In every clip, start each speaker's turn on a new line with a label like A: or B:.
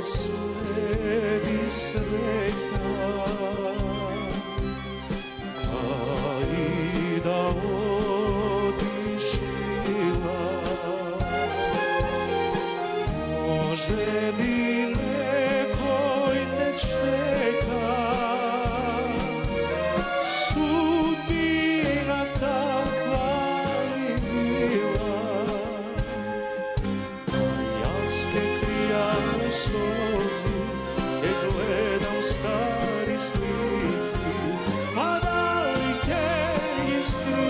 A: this Peace.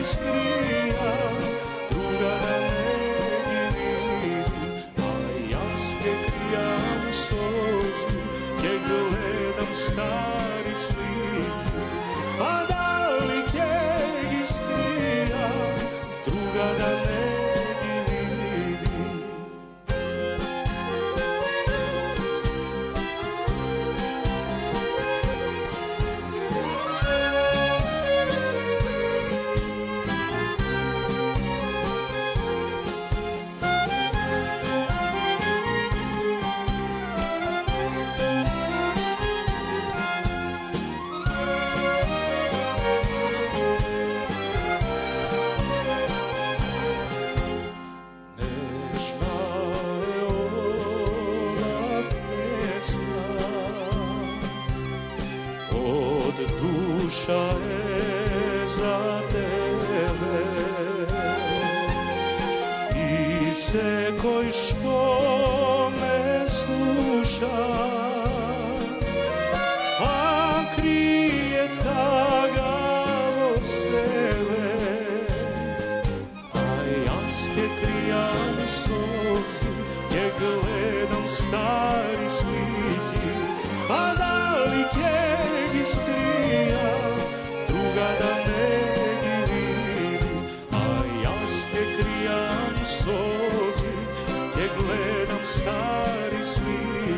A: escrito. se koji što me sluša a krije tagalo sebe. A jaske krijali sozi je gledam stari sliki a da li kjevi gledam stari svijet.